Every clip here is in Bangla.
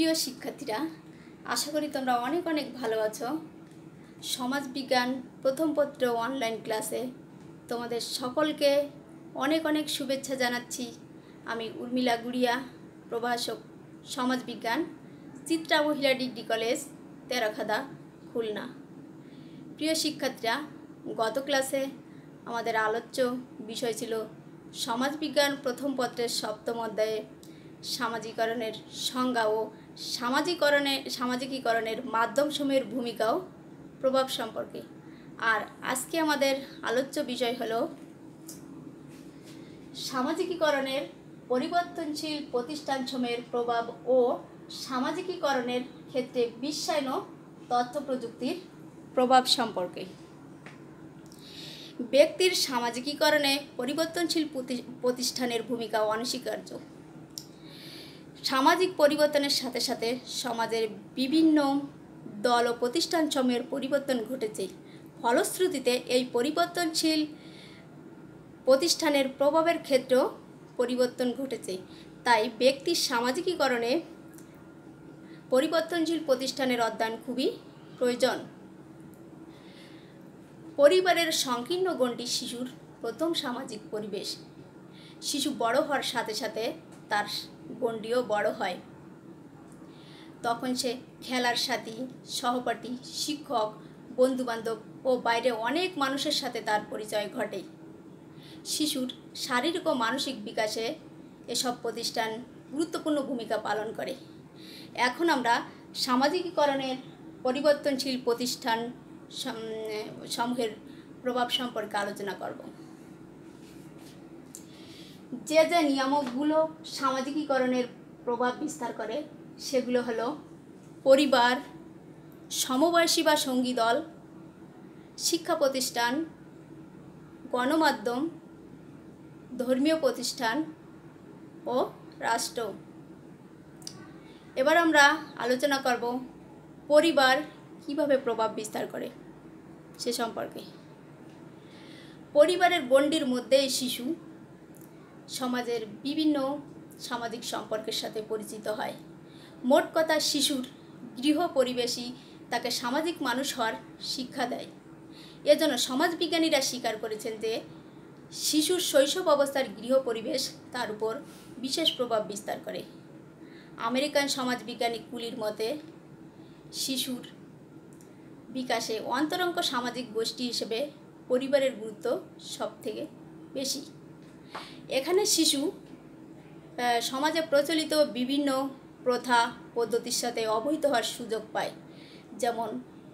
প্রিয় শিক্ষার্থীরা, আশা করি তোমরা অনেক অনেক ভালো আছো। সমাজবিজ্ঞান প্রথম পত্র অনলাইন ক্লাসে তোমাদের সকলকে অনেক অনেক শুভেচ্ছা জানাচ্ছি। আমি উর্মিলা গুড়িয়া, প্রভাষক সমাজবিজ্ঞান চিত্রা মহিলা ডিগ্রি কলেজ, তেরখাদা, খুলনা। প্রিয় শিক্ষার্থীরা, গত ক্লাসে আমাদের আলোচ্য বিষয় ছিল সমাজবিজ্ঞান প্রথম পত্রের সপ্তম অধ্যায়ে সামাজিকরণের সংজ্ঞা ও সামাজিকরণে, সামাজিকীকরণের মাধ্যমসমূহের ভূমিকা ও প্রভাব সম্পর্কে। আর আজকে আমাদের আলোচ্য বিষয় হলো সামাজিকীকরণের পরিবর্তনশীল প্রতিষ্ঠানসমূহের প্রভাব ও সামাজিকীকরণের ক্ষেত্রে বিশ্বায়ন তথ্য প্রযুক্তির প্রভাব সম্পর্কে। ব্যক্তির সামাজিকীকরণে পরিবর্তনশীল প্রতি- প্রতিষ্ঠানের ভূমিকা অনস্বীকার্য। সামাজিক পরিবর্তনের সাথে সাথে সমাজের বিভিন্ন দল ও প্রতিষ্ঠান প্রতিষ্ঠানসমূহের পরিবর্তন ঘটেছে। ফলশ্রুতিতে এই পরিবর্তনশীল প্রতিষ্ঠানের প্রভাবের ক্ষেত্রেও পরিবর্তন ঘটেছে। তাই ব্যক্তির সামাজিকীকরণে পরিবর্তনশীল প্রতিষ্ঠানের অধ্যয়ন খুবই প্রয়োজন। পরিবারের সংকীর্ণ গণ্ডি শিশুর প্রথম সামাজিক পরিবেশ। শিশু বড় হওয়ার সাথে সাথে তার গণ্ডিও বড় হয়। তখন সে খেলার সাথী, সহপাঠী, শিক্ষক, বন্ধুবান্ধব ও বাইরে অনেক মানুষের সাথে তার পরিচয় ঘটে। শিশুর শারীরিক ও মানসিক বিকাশে এসব প্রতিষ্ঠান গুরুত্বপূর্ণ ভূমিকা পালন করে। এখন আমরা সামাজিকীকরণের পরিবর্তনশীল প্রতিষ্ঠান সম- সমূহের প্রভাব সম্পর্কে আলোচনা করব। যে যে নিয়ামকগুলো সামাজিকীকরণের প্রভাব বিস্তার করে, সেগুলো হলো পরিবার, সমবয়সী বা সঙ্গী দল, শিক্ষা প্রতিষ্ঠান, গণমাধ্যম, ধর্মীয় প্রতিষ্ঠান ও রাষ্ট্র। এবার আমরা আলোচনা করব পরিবার কীভাবে প্রভাব বিস্তার করে, সে সম্পর্কে। পরিবারের গণ্ডির মধ্যেই শিশু সমাজের বিভিন্ন সামাজিক সম্পর্কের সাথে পরিচিত হয়। মোট কথা, শিশুর গৃহ পরিবেশই তাকে সামাজিক মানুষ হওয়ার শিক্ষা দেয়। এজন্য সমাজবিজ্ঞানীরা স্বীকার করেছেন যে, শিশুর শৈশব অবস্থার গৃহ পরিবেশ তার উপর বিশেষ প্রভাব বিস্তার করে। আমেরিকান সমাজবিজ্ঞানী কুলির মতে, শিশুর বিকাশে অন্তরঙ্গ সামাজিক গোষ্ঠী হিসেবে পরিবারের গুরুত্ব সবথেকে বেশি। এখানে শিশু সমাজে প্রচলিত বিভিন্ন প্রথা পদ্ধতির সাথে অবহিত হওয়ার সুযোগ পায়। যেমন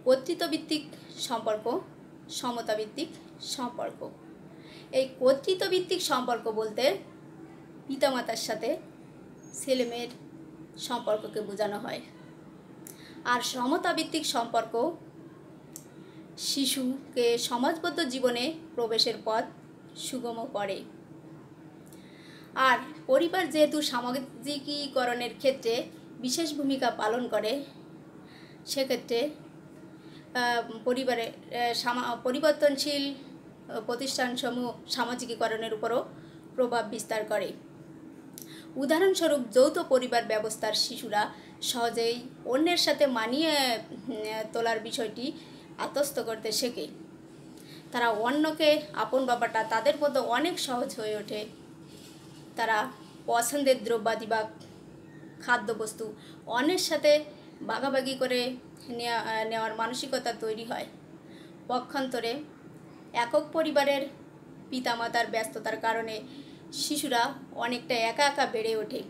কর্তৃত্বভিত্তিক সম্পর্ক, সমতাভিত্তিক সম্পর্ক। এই কর্তৃত্বভিত্তিক সম্পর্ক বলতে পিতামাতার সাথে ছেলেমেয়ের সম্পর্ককে বোঝানো হয়। আর সমতাভিত্তিক সম্পর্ক শিশুকে সমাজবদ্ধ জীবনে প্রবেশের পথ সুগম করে। আর পরিবার যেহেতু সামাজিকীকরণের ক্ষেত্রে বিশেষ ভূমিকা পালন করে, সেক্ষেত্রে পরিবারে পরিবর্তনশীল প্রতিষ্ঠানসমূহ সামাজিকীকরণের উপরও প্রভাব বিস্তার করে। উদাহরণস্বরূপ, যৌথ পরিবার ব্যবস্থার শিশুরা সহজেই অন্যের সাথে মানিয়ে তোলার বিষয়টি আত্মস্থ করতে শেখে। তারা অন্যকে, আপন বাবাটা তাদের মধ্যে অনেক সহজ হয়ে ওঠে। তারা পছন্দের দ্রব্যাদি বা খাদ্যবস্তু অন্যের সাথে ভাগাভাগি করে নেওয়া নেওয়ার মানসিকতা তৈরি হয়। পক্ষান্তরে একক পরিবারের পিতামাতার ব্যস্ততার কারণে শিশুরা অনেকটা একা একা বেড়ে ওঠে।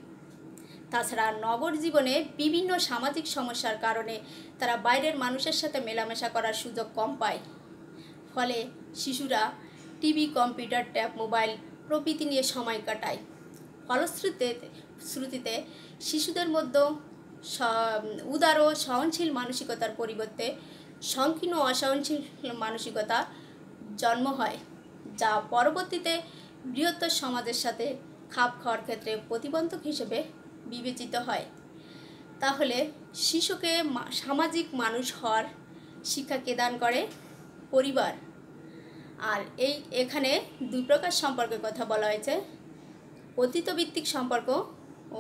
তাছাড়া নগর জীবনে বিভিন্ন সামাজিক সমস্যার কারণে তারা বাইরের মানুষের সাথে মেলামেশা করার সুযোগ কম পায়। ফলে শিশুরা টিভি, কম্পিউটার, ট্যাব, মোবাইল প্রভৃতি নিয়ে সময় কাটায়। ফলশ্রুতিতে, শ্রুতিতে শিশুদের মধ্যে উদার ও সহনশীল মানসিকতার পরিবর্তে সংকীর্ণ অসহনশীল মানসিকতা জন্ম হয়, যা পরবর্তীতে বৃহত্তর সমাজের সাথে খাপ খাওয়ার ক্ষেত্রে প্রতিবন্ধক হিসেবে বিবেচিত হয়। তাহলে শিশুকে সামাজিক মানুষ হওয়ার শিক্ষা কে দান করে? পরিবার। আর এই, এখানে দুই প্রকার সম্পর্কের কথা বলা হয়েছে। অতীতভিত্তিক সম্পর্ক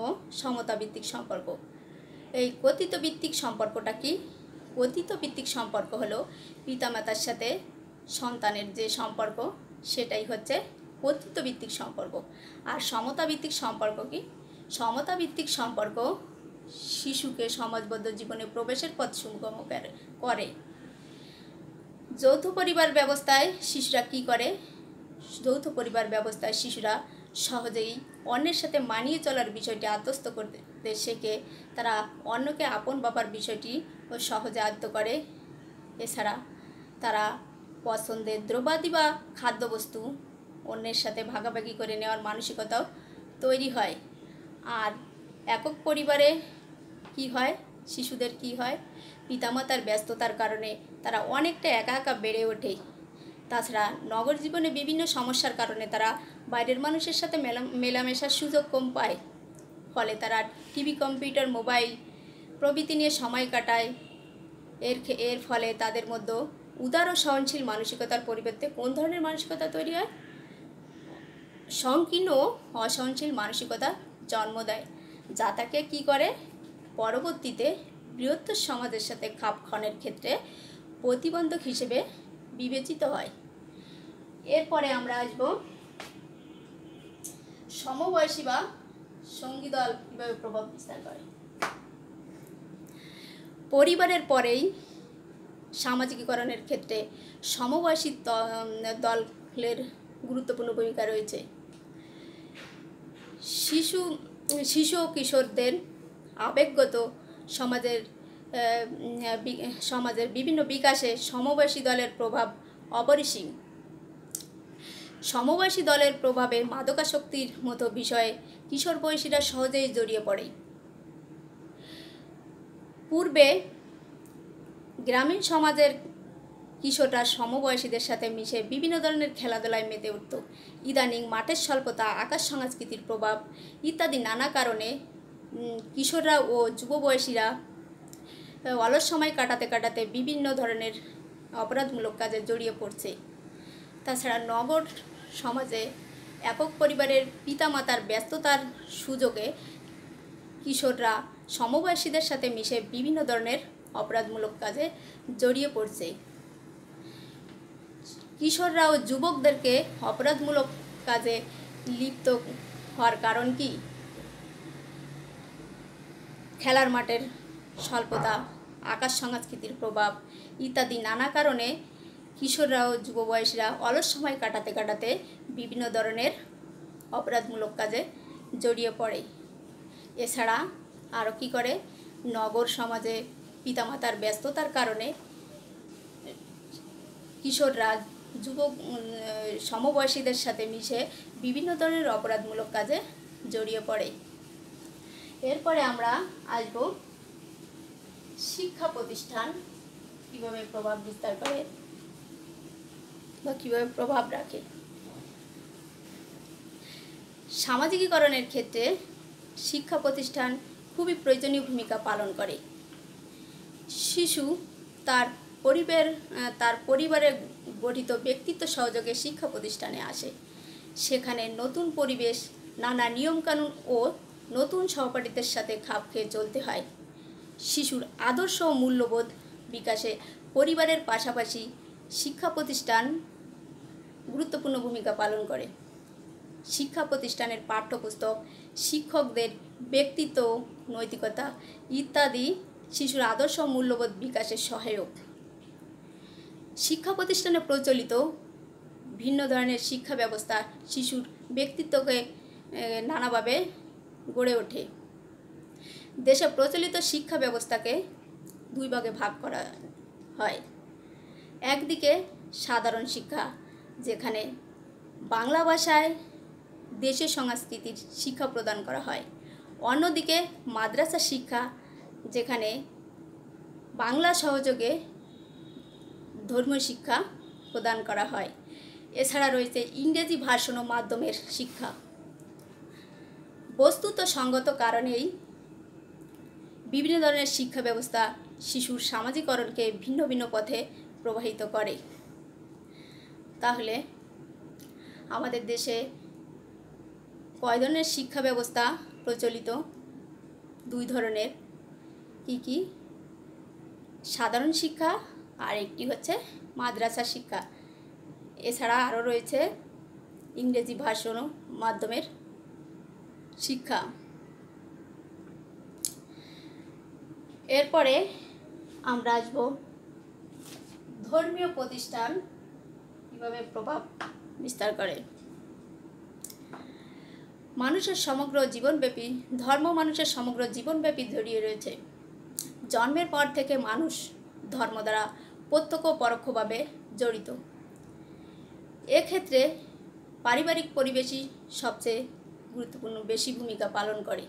ও সমতাভিত্তিক সম্পর্ক। এই কথিত ভিত্তিক সম্পর্কটা কি? কথিত ভিত্তিক সম্পর্ক হলো পিতামাতার সাথে সন্তানের যে সম্পর্ক, সেটাই হচ্ছে কথিত ভিত্তিক সম্পর্ক। আর সমতা ভিত্তিক সম্পর্ক কি? সমতা ভিত্তিক সম্পর্ক শিশুকে সমাজবদ্ধ জীবনে প্রবেশের পথ সুগম করে। যৌথ পরিবার ব্যবস্থায় শিশুরা কি করে? যৌথ পরিবার ব্যবস্থায় শিশুরা সহজেই অন্যের সাথে মানিয়ে চলার বিষয়টি আত্মস্থ করতে শেখে। তারা অন্যকে আপন বাবার বিষয়টি ও সহজে আয়ত্ত করে। এছাড়া তারা পছন্দের দ্রব্যাদি বা খাদ্যবস্তু অন্যের সাথে ভাগাভাগি করে নেওয়ার মানসিকতাও তৈরি হয়। আর একক পরিবারে কি হয়? শিশুদের কি হয়? পিতামাতার ব্যস্ততার কারণে তারা অনেকটা একা একা বেড়ে ওঠে। তাছাড়া নগর জীবনে বিভিন্ন সমস্যার কারণে তারা বাইরের মানুষের সাথে মেলা মেলামেশার সুযোগ কম পায়। ফলে তারা টিভি, কম্পিউটার, মোবাইল প্রভৃতি নিয়ে সময় কাটায়। এর এর ফলে তাদের মধ্যে উদার ও সহনশীল মানসিকতার পরিবর্তে কোন ধরনের মানসিকতা তৈরি হয়? সংকীর্ণ অসহনশীল মানসিকতা জন্ম দেয়, যা তাকে কী করে? পরবর্তীতে বৃহত্তর সমাজের সাথে খাপ খানের ক্ষেত্রে প্রতিবন্ধক হিসেবে বিবেচিত হয়। এরপরে আমরা আসব সমবয়সী বা সঙ্গী দল কীভাবে প্রভাব বিস্তার করে। পরিবারের পরেই সামাজিকীকরণের ক্ষেত্রে সমবয়সী দলের গুরুত্বপূর্ণ ভূমিকা রয়েছে। শিশু শিশু ও কিশোরদের আবেগগত সমাজের সমাজের বিভিন্ন বিকাশে সমবয়সী দলের প্রভাব অপরিসীম। সমবয়সী দলের প্রভাবে মাদকাসক্তির মতো বিষয়ে কিশোর বয়সীরা সহজেই জড়িয়ে পড়ে। পূর্বে গ্রামীণ সমাজের কিশোররা সমবয়সীদের সাথে মিশে বিভিন্ন ধরনের খেলাধুলায় মেতে উঠত। ইদানিং মাঠের স্বল্পতা আকাশ সংস্কৃতির প্রভাব ইত্যাদি নানা কারণে কিশোররা ও যুব বয়সীরা আহ, অলস সময় কাটাতে কাটাতে বিভিন্ন ধরনের অপরাধমূলক কাজে জড়িয়ে পড়ছে। তাছাড়া নগর সমাজে একক পরিবারের পিতামাতার ব্যস্ততার সুযোগে কিশোররা সমবয়সীদের সাথে মিশে বিভিন্ন ধরনের অপরাধমূলক কাজে জড়িয়ে পড়ছে। কিশোররা ও যুবকদেরকে অপরাধমূলক কাজে লিপ্ত হওয়ার কারণ কি? খেলার মাঠের স্বল্পতা আকাশ সংস্কৃতির প্রভাব ইত্যাদি নানা কারণে কিশোররা ও যুব বয়সীরা অলস সময় কাটাতে কাটাতে বিভিন্ন ধরনের অপরাধমূলক কাজে জড়িয়ে পড়ে। এছাড়া আরও কী করে? নগর সমাজে পিতামাতার ব্যস্ততার কারণে কিশোররা যুবক সমবয়সীদের সাথে মিশে বিভিন্ন ধরনের অপরাধমূলক কাজে জড়িয়ে পড়ে। এরপরে আমরা আসব শিক্ষা প্রতিষ্ঠান কীভাবে প্রভাব বিস্তার করে বা কীভাবে প্রভাব রাখে? সামাজিকীকরণের ক্ষেত্রে শিক্ষা প্রতিষ্ঠান খুবই প্রয়োজনীয় ভূমিকা পালন করে। শিশু তার পরিবার তার পরিবারে গঠিত ব্যক্তিত্ব সহযোগে শিক্ষা প্রতিষ্ঠানে আসে। সেখানে নতুন পরিবেশ, নানা নিয়মকানুন ও নতুন সহপাঠীদের সাথে খাপ খেয়ে চলতে হয়। শিশুর আদর্শ ও মূল্যবোধ বিকাশে পরিবারের পাশাপাশি শিক্ষা প্রতিষ্ঠান গুরুত্বপূর্ণ ভূমিকা পালন করে। শিক্ষা প্রতিষ্ঠানের পাঠ্যপুস্তক, শিক্ষকদের ব্যক্তিত্ব, নৈতিকতা ইত্যাদি শিশুর আদর্শ মূল্যবোধ বিকাশের সহায়ক। শিক্ষা প্রতিষ্ঠানে প্রচলিত ভিন্ন ধরনের শিক্ষা ব্যবস্থা শিশুর ব্যক্তিত্বকে নানাভাবে গড়ে ওঠে। দেশে প্রচলিত শিক্ষা ব্যবস্থাকে দুই ভাগে ভাগ করা হয়। একদিকে সাধারণ শিক্ষা, যেখানে বাংলা ভাষায় দেশের সংস্কৃতির শিক্ষা প্রদান করা হয়। অন্যদিকে মাদ্রাসা শিক্ষা, যেখানে বাংলা সহযোগে ধর্মীয় শিক্ষা প্রদান করা হয়। এছাড়া রয়েছে ইংরেজি ভাষণ ও মাধ্যমের শিক্ষা। বস্তুত সঙ্গত কারণেই বিভিন্ন ধরনের শিক্ষা ব্যবস্থা শিশুর সামাজিকরণকে ভিন্ন ভিন্ন পথে প্রবাহিত করে। তাহলে আমাদের দেশে কয় ধরনের শিক্ষা ব্যবস্থা প্রচলিত? দুই ধরনের। কি কি? সাধারণ শিক্ষা আর একটি হচ্ছে মাদ্রাসা শিক্ষা। এছাড়া আরও রয়েছে ইংরেজি ভাষণ মাধ্যমের শিক্ষা। এরপরে আমরা আসব ধর্মীয় প্রতিষ্ঠান কীভাবে প্রভাব বিস্তার করে। মানুষের সমগ্র জীবনব্যাপী, ধর্ম মানুষের সমগ্র জীবনব্যাপী জড়িয়ে রয়েছে। জন্মের পর থেকে মানুষ ধর্ম দ্বারা প্রত্যক্ষ পরোক্ষভাবে জড়িত। এক্ষেত্রে পারিবারিক পরিবেশই সবচেয়ে গুরুত্বপূর্ণ, বেশি ভূমিকা পালন করে।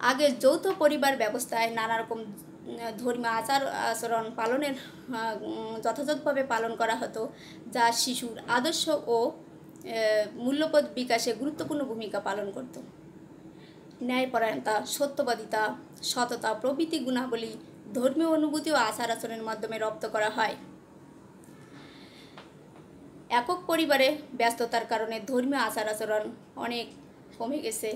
আগে যৌথ পরিবার ব্যবস্থায় নানা রকম ধর্মীয় আচার, আচরণ পালনের যথাযথভাবে পালন করা হতো, যা শিশুর আদর্শ ও মূল্যবোধ বিকাশে গুরুত্বপূর্ণ ভূমিকা পালন করত। ন্যায়পরায়ণতা, সত্যবাদিতা, সততা প্রভৃতি গুণাবলী ধর্মীয় অনুভূতি ও আচার আচরণের মাধ্যমে রপ্ত করা হয়। একক পরিবারে ব্যস্ততার কারণে ধর্মীয় আচার আচরণ অনেক কমে গেছে।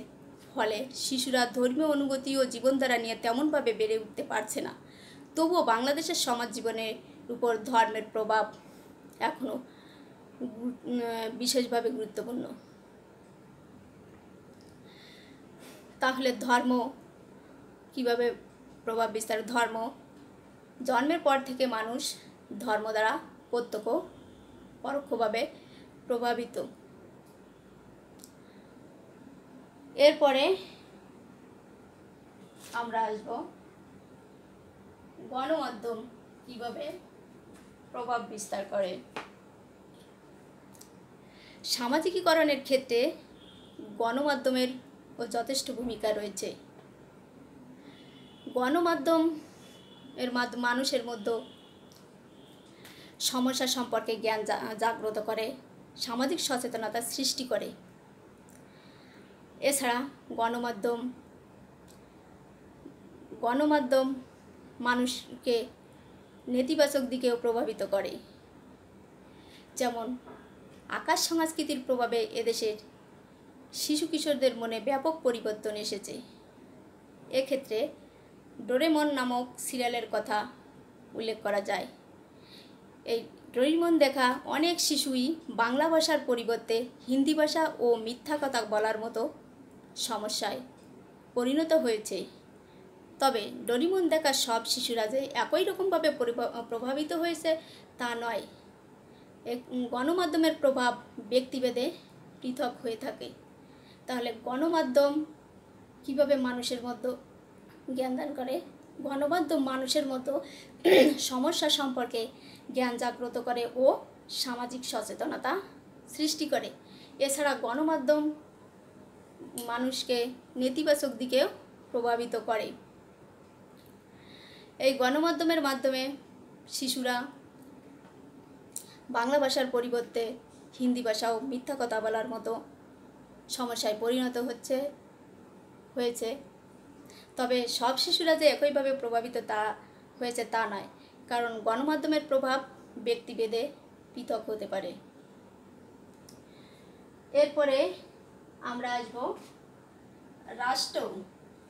ফলে শিশুরা ধর্মীয় অনুভূতি ও জীবনধারা নিয়ে তেমনভাবে বেড়ে উঠতে পারছে না। তবুও বাংলাদেশের সমাজ জীবনের উপর ধর্মের প্রভাব এখনও বিশেষভাবে গুরুত্বপূর্ণ। তাহলে ধর্ম কীভাবে প্রভাব বিস্তার, ধর্ম জন্মের পর থেকে মানুষ ধর্ম দ্বারা প্রত্যক্ষ, পরোক্ষভাবে প্রভাবিত। এরপরে আমরা আসব গণমাধ্যম কীভাবে প্রভাব বিস্তার করে? সামাজিকীকরণের ক্ষেত্রে গণমাধ্যমের ও যথেষ্ট ভূমিকা রয়েছে। গণমাধ্যম এর মানুষের মধ্যে সমস্যা সম্পর্কে জ্ঞান জাগ্রত করে, সামাজিক সচেতনতা সৃষ্টি করে। এছাড়া গণমাধ্যম গণমাধ্যম মানুষকে নেতিবাচক দিকেও প্রভাবিত করে। যেমন, আকাশ সংস্কৃতির প্রভাবে এদেশের শিশু কিশোরদের মনে ব্যাপক পরিবর্তন এসেছে। এক্ষেত্রে ডোরেমন নামক সিরিয়ালের কথা উল্লেখ করা যায়। এই ডোরেমন দেখা অনেক শিশুই বাংলা ভাষার পরিবর্তে হিন্দি ভাষা ও মিথ্যা কথা বলার মতো সমস্যায় পরিণত হয়েছে। তবে ডরিমন দেখা সব শিশুরা যে একই রকমভাবে প্রভাবিত হয়েছে তা নয়। গণমাধ্যমের প্রভাব ব্যক্তিভেদে পৃথক হয়ে থাকে। তাহলে গণমাধ্যম কীভাবে মানুষের মধ্যে জ্ঞানদান করে? গণমাধ্যম মানুষের মতো সমস্যা সম্পর্কে জ্ঞান জাগ্রত করে ও সামাজিক সচেতনতা সৃষ্টি করে। এছাড়া গণমাধ্যম মানুষকে নেতিবাচক দিকেও প্রভাবিত করে। এই গণমাধ্যমের মাধ্যমে শিশুরা বাংলা ভাষার পরিবর্তে হিন্দি ভাষাও মিথ্যা কথা বলার মতো সমস্যায় পরিণত হচ্ছে, হয়েছে। তবে সব শিশুরা যে একইভাবে প্রভাবিত তা হয়েছে তা নয়, কারণ গণমাধ্যমের প্রভাব ব্যক্তিভেদে পৃথক হতে পারে। এরপরে আমরা আসব রাষ্ট্র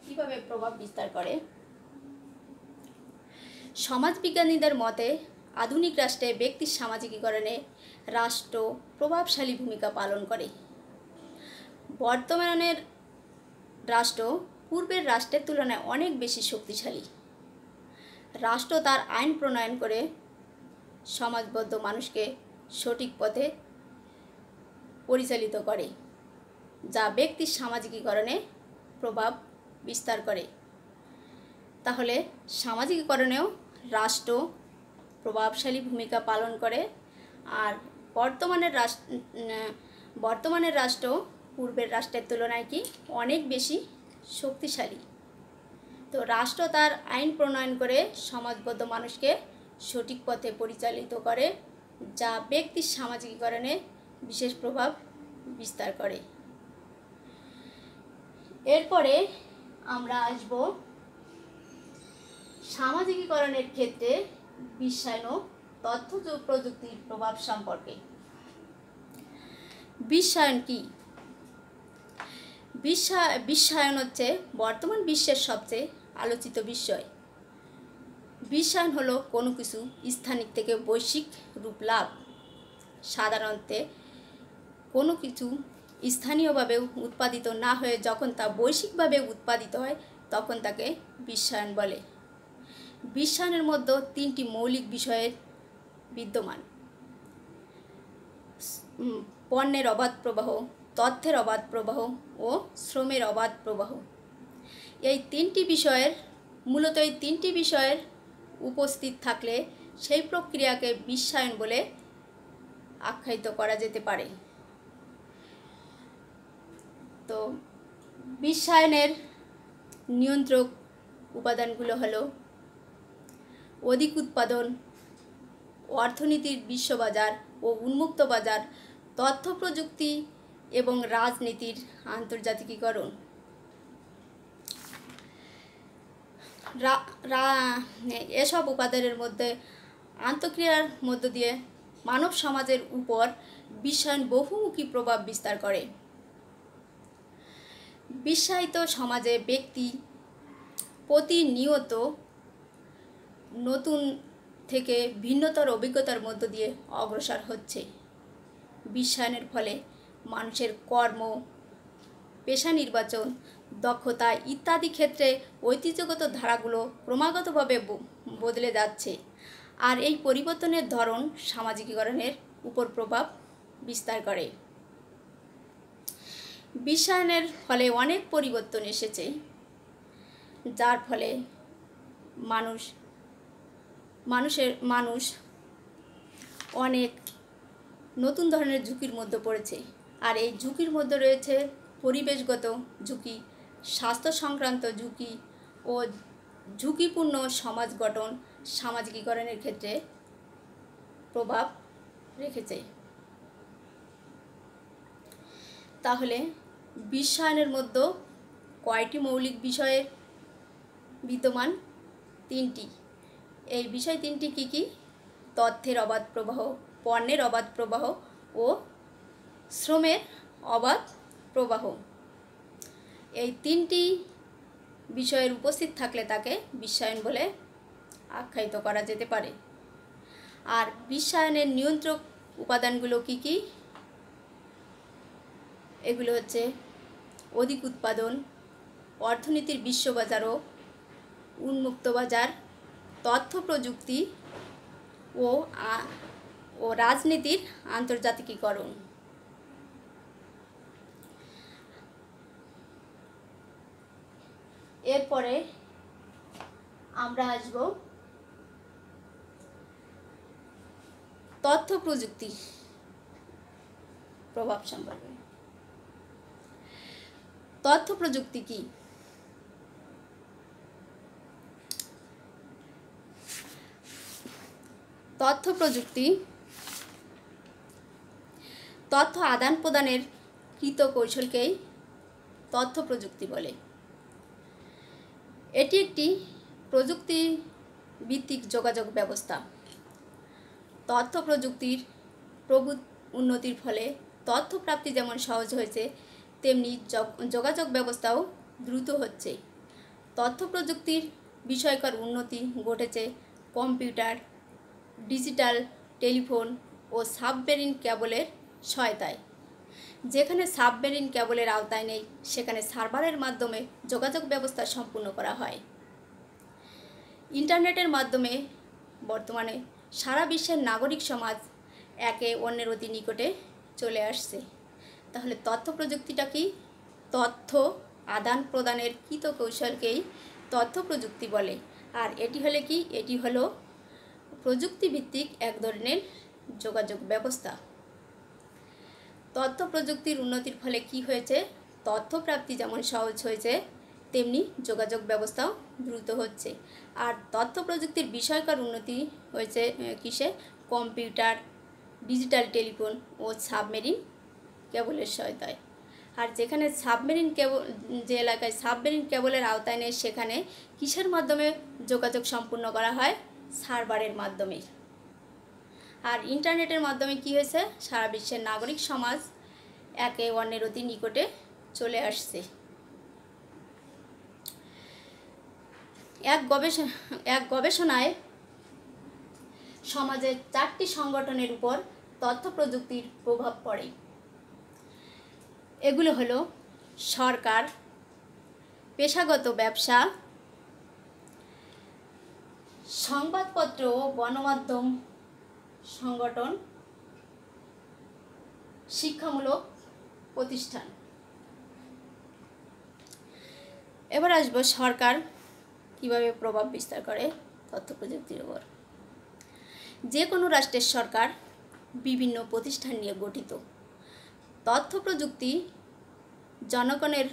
কীভাবে প্রভাব বিস্তার করে? সমাজবিজ্ঞানীদের মতে, আধুনিক রাষ্ট্রে ব্যক্তির সামাজিকীকরণে রাষ্ট্র প্রভাবশালী ভূমিকা পালন করে। বর্তমানের রাষ্ট্র পূর্বের রাষ্ট্রের তুলনায় অনেক বেশি শক্তিশালী। রাষ্ট্র তার আইন প্রণয়ন করে সমাজবদ্ধ মানুষকে সঠিক পথে পরিচালিত করে। যা ব্যক্তির সামাজিকীকরণে প্রভাব বিস্তার করে। তাহলে সামাজিকীকরণেও রাষ্ট্র প্রভাবশালী ভূমিকা পালন করে আর বর্তমানের রাষ্ট্র বর্তমানের রাষ্ট্র পূর্বের রাষ্ট্রের তুলনায় কি অনেক বেশি শক্তিশালী। তো রাষ্ট্র তার আইন প্রণয়ন করে সমাজবদ্ধ মানুষকে সঠিক পথে পরিচালিত করে, যা ব্যক্তির সামাজিকীকরণে বিশেষ প্রভাব বিস্তার করে। এরপরে আমরা আসব সামাজিকীকরণের ক্ষেত্রে বিশ্বায়ন তথ্য প্রযুক্তির প্রভাব সম্পর্কে। বিশ্বায়ন কি? বিশ্বা বিশ্বায়ন হচ্ছে বর্তমান বিশ্বের সবচেয়ে আলোচিত বিষয়। বিশ্বায়ন হলো কোনো কিছু স্থানিক থেকে বৈশ্বিক রূপ লাভ। সাধারণত কোনো কিছু স্থানীয়ভাবে উৎপাদিত না হয়ে যখন তা বৈশ্বিকভাবে উৎপাদিত হয়, তখন তাকে বিশ্বায়ন বলে। বিশ্বায়নের মধ্যে তিনটি মৌলিক বিষয়ের বিদ্যমান। পণ্যের অবাধ প্রবাহ, তথ্যের অবাধ প্রবাহ ও শ্রমের অবাধ প্রবাহ। এই তিনটি বিষয়ের, মূলত এই তিনটি বিষয়ের উপস্থিত থাকলে সেই প্রক্রিয়াকে বিশ্বায়ন বলে আখ্যায়িত করা যেতে পারে। তো বিশ্বায়নের নিয়ন্ত্রক উপাদানগুলো হলো অধিক উৎপাদন, অর্থনীতির বিশ্ববাজার ও উন্মুক্ত বাজার, তথ্য প্রযুক্তি এবং রাজনীতির আন্তর্জাতিকীকরণ। এসব উপাদানের মধ্যে আন্তঃক্রিয়ার মধ্য দিয়ে মানব সমাজের উপর বিশ্বায়ন বহুমুখী প্রভাব বিস্তার করে। বিশ্বায়িত সমাজে ব্যক্তি প্রতিনিয়ত নতুন থেকে ভিন্নতর অভিজ্ঞতার মধ্য দিয়ে অগ্রসর হচ্ছে। বিশ্বায়নের ফলে মানুষের কর্ম, পেশা নির্বাচন, দক্ষতা ইত্যাদি ক্ষেত্রে ঐতিহ্যগত ধারাগুলো ক্রমাগতভাবে বদলে যাচ্ছে। আর এই পরিবর্তনের ধরন সামাজিকীকরণের উপর প্রভাব বিস্তার করে। বিশ্বায়নের ফলে অনেক পরিবর্তন এসেছে, যার ফলে মানুষ, মানুষের, মানুষ অনেক নতুন ধরনের ঝুঁকির মধ্যে পড়েছে। আর এই ঝুঁকির মধ্যে রয়েছে পরিবেশগত ঝুঁকি স্বাস্থ্য সংক্রান্ত ঝুঁকি ও ঝুঁকিপূর্ণ সমাজ গঠন সামাজিকীকরণের ক্ষেত্রে প্রভাব রেখেছে। তাহলে বিশ্বায়নের মধ্যে কয়টি মৌলিক বিষয়ে বিদ্যমান? তিনটি। এই বিষয় তিনটি কি কি? তথ্যের অবাধ প্রবাহ, পণ্যের অবাধ প্রবাহ ও শ্রমের অবাধ প্রবাহ। এই তিনটি বিষয়ের উপস্থিত থাকলে তাকে বিশ্বায়ন বলে আখ্যায়িত করা যেতে পারে। আর বিশ্বায়নের নিয়ন্ত্রক উপাদানগুলো কি কি? এগুলো হচ্ছে অধিক উৎপাদন, অর্থনীতির বিশ্ববাজার ও উন্মুক্ত বাজার, তথ্য প্রযুক্তি ও ও রাজনীতির আন্তর্জাতিকীকরণ। এরপরে আমরা আসব তথ্য প্রযুক্তি প্রভাব সম্পর্কে। তথ্য প্রযুক্তি কি? তথ্য প্রযুক্তি তথ্য আদান প্রদানের কৃত কৌশলকেই তথ্য প্রযুক্তি বলে। এটি একটি প্রযুক্তি ভিত্তিক যোগাযোগ ব্যবস্থা। তথ্য প্রযুক্তির প্রভূত উন্নতির ফলে তথ্য প্রাপ্তি যেমন সহজ হয়েছে তেমনি যোগ- যোগাযোগ ব্যবস্থাও দ্রুত হচ্ছে। তথ্য প্রযুক্তির বিষয়কর উন্নতি ঘটেছে কম্পিউটার, ডিজিটাল টেলিফোন ও সাবমেরিন ক্যাবলের সহায়তায়। যেখানে সাবমেরিন কেবলের আওতায় নেই, সেখানে সার্ভারের মাধ্যমে যোগাযোগ ব্যবস্থা সম্পূর্ণ করা হয়। ইন্টারনেটের মাধ্যমে বর্তমানে সারা বিশ্বের নাগরিক সমাজ একে অন্যের অতি নিকটে চলে আসছে। তাহলে তথ্য প্রযুক্তিটা কি? তথ্য আদান প্রদানের কৃত কৌশলকেই তথ্য প্রযুক্তি বলে। আর এটি হলে কি? এটি হলো প্রযুক্তিভিত্তিক এক ধরনের যোগাযোগ ব্যবস্থা। তথ্য প্রযুক্তির উন্নতির ফলে কি হয়েছে? তথ্য প্রাপ্তি যেমন সহজ হয়েছে, তেমনি যোগাযোগ ব্যবস্থাও দ্রুত হচ্ছে। আর তথ্য প্রযুক্তির বিষয়কর উন্নতি হয়েছে কিসে? কম্পিউটার, ডিজিটাল টেলিফোন ও সাবমেরিন কেবলের সহায়তায়। আর যেখানে সাবমেরিন কেবল যে এলাকায় সাবমেরিন কেবলের আওতায় নেই, সেখানে কিসের মাধ্যমে যোগাযোগ সম্পূর্ণ করা হয়? সার্ভারের মাধ্যমে। আর ইন্টারনেটের মাধ্যমে কি হয়েছে? সারা বিশ্বের নাগরিক সমাজ একে অন্যের অতি নিকটে চলে আসছে। এক গবেষণা এক গবেষণায় সমাজের চারটি সংগঠনের উপর তথ্য প্রযুক্তির প্রভাব পড়ে। এগুলো হলো সরকার, পেশাগত ব্যবসা, সংবাদপত্র ও গণমাধ্যম সংগঠন, শিক্ষামূলক প্রতিষ্ঠান। এবার আসব সরকার কীভাবে প্রভাব বিস্তার করে তথ্য প্রযুক্তির উপর। যে কোনো রাষ্ট্রের সরকার বিভিন্ন প্রতিষ্ঠান নিয়ে গঠিত। তথ্য প্রযুক্তি জনগণের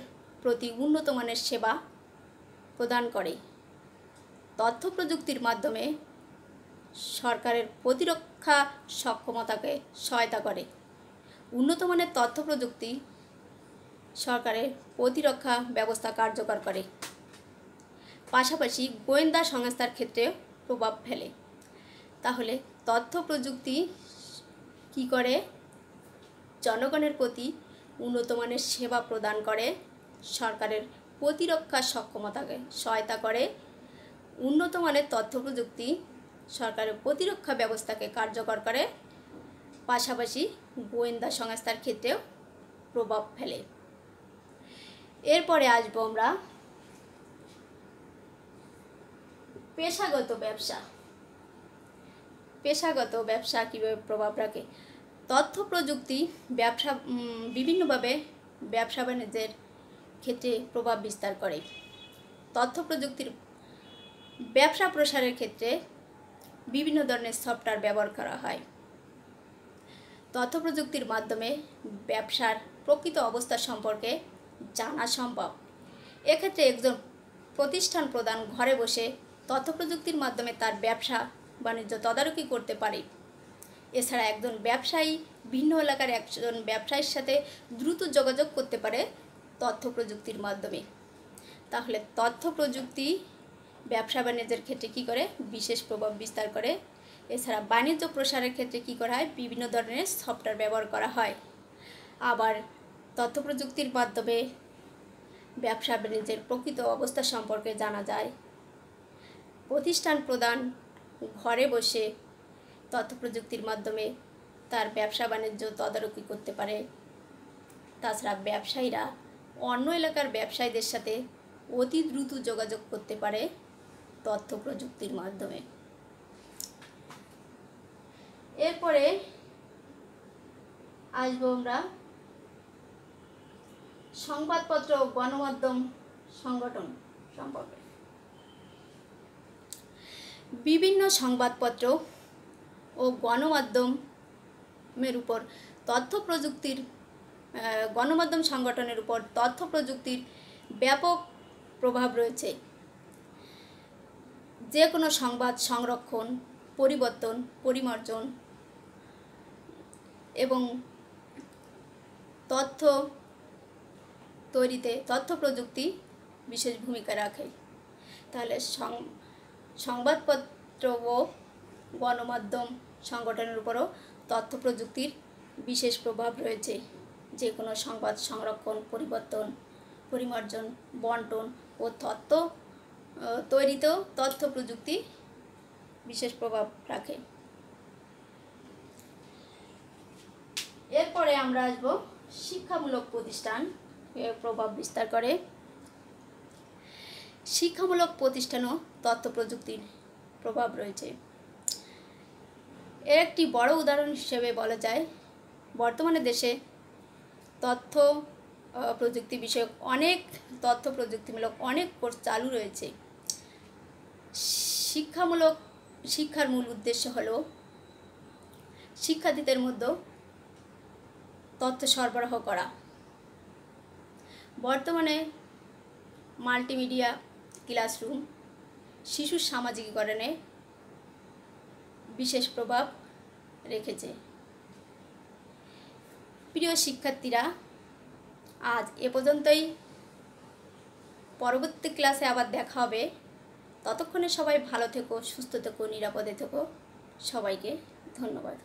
প্রতি উন্নত মানের সেবা প্রদান করে। তথ্য প্রযুক্তির মাধ্যমে সরকারের প্রতিরক্ষা সক্ষমতাকে সহায়তা করে। উন্নত মানের তথ্য প্রযুক্তি সরকারের প্রতিরক্ষা ব্যবস্থা কার্যকর করে। পাশাপাশি গোয়েন্দা সংস্থার ক্ষেত্রে প্রভাব ফেলে। তাহলে তথ্য প্রযুক্তি কী করে জনগণের প্রতি উন্নত মানের সেবা প্রদান করে, সরকারের প্রতিরক্ষা সক্ষমতাকে সহায়তা করে উন্নত মানের তথ্য প্রযুক্তি সরকারের প্রতিরক্ষা ব্যবস্থাকে কার্যকর করে, পাশাপাশি গোয়েন্দা সংস্থার ক্ষেত্রেও প্রভাব ফেলে। এরপরে আসব আমরা পেশাগত ব্যবসা। পেশাগত ব্যবসা কীভাবে প্রভাব রাখে? তথ্য প্রযুক্তি ব্যবসা বিভিন্নভাবে ব্যবসা বাণিজ্যের ক্ষেত্রে প্রভাব বিস্তার করে। তথ্য প্রযুক্তির ব্যবসা প্রসারের ক্ষেত্রে বিভিন্ন ধরনের সফটওয়্যার ব্যবহার করা হয়। তথ্য প্রযুক্তির মাধ্যমে ব্যবসার প্রকৃত অবস্থা সম্পর্কে জানা সম্ভব। এক্ষেত্রে একজন প্রতিষ্ঠান প্রদান ঘরে বসে তথ্য প্রযুক্তির মাধ্যমে তার ব্যবসা বাণিজ্য তদারকি করতে পারে। এছাড়া একজন ব্যবসায়ী, ভিন্ন এলাকার একজন ব্যবসায়ীর সাথে দ্রুত যোগাযোগ করতে পারে তথ্য প্রযুক্তির মাধ্যমে। তাহলে তথ্য প্রযুক্তি ব্যবসা বাণিজ্যের ক্ষেত্রে কী করে? বিশেষ প্রভাব বিস্তার করে। এছাড়া বাণিজ্য প্রসারের ক্ষেত্রে কী করা হয়? বিভিন্ন ধরনের সফটওয়্যার ব্যবহার করা হয়। আবার তথ্য প্রযুক্তির মাধ্যমে ব্যবসা বাণিজ্যের প্রকৃত অবস্থা সম্পর্কে জানা যায়। প্রতিষ্ঠান প্রদান ঘরে বসে তথ্য প্রযুক্তির মাধ্যমে তার ব্যবসা বাণিজ্য তদারকি করতে পারে। তাছাড়া ব্যবসায়ীরা অন্য এলাকার ব্যবসায়ীদের সাথে অতি দ্রুত যোগাযোগ করতে পারে তথ্য প্রযুক্তির মাধ্যমে। এরপরে আসব আমরা সংবাদপত্র ও গণমাধ্যম সংগঠন সম্পর্কে। বিভিন্ন সংবাদপত্র ও গণমাধ্যমের উপর তথ্য প্রযুক্তির গণমাধ্যম সংগঠনের উপর তথ্য প্রযুক্তির ব্যাপক প্রভাব রয়েছে। যে কোনো সংবাদ সংরক্ষণ, পরিবর্তন, পরিমার্জন এবং তথ্য তৈরিতে তথ্য প্রযুক্তি বিশেষ ভূমিকা রাখে। তাহলে সংবাদপত্র ও গণমাধ্যম সংগঠনের উপরও তথ্য প্রযুক্তির বিশেষ প্রভাব রয়েছে। যে কোনো সংবাদ সংরক্ষণ, পরিবর্তন, পরিমার্জন, বন্টন ও তথ্য তৈরিতেও তথ্য প্রযুক্তি বিশেষ প্রভাব রাখে। এরপরে আমরা আসব শিক্ষামূলক প্রতিষ্ঠান এর প্রভাব বিস্তার করে। শিক্ষামূলক প্রতিষ্ঠানও তথ্য প্রযুক্তির প্রভাব রয়েছে। এর একটি বড় উদাহরণ হিসেবে বলা যায়, বর্তমানে দেশে তথ্য প্রযুক্তি বিষয়ক অনেক তথ্য প্রযুক্তিমূলক অনেক কোর্স চালু রয়েছে। শিক্ষামূলক, শিক্ষার মূল উদ্দেশ্য হলো শিক্ষার্থীদের মধ্যে তথ্য সরবরাহ করা। বর্তমানে মাল্টিমিডিয়া ক্লাসরুম শিশুর সামাজিকীকরণে বিশেষ প্রভাব রেখেছে। প্রিয় শিক্ষার্থীরা, আজ এ পর্যন্তই। পরবর্তী ক্লাসে আবার দেখা হবে। ততক্ষণে সবাই ভালো থেকো, সুস্থ থেকো, নিরাপদে থেকো। সবাইকে ধন্যবাদ।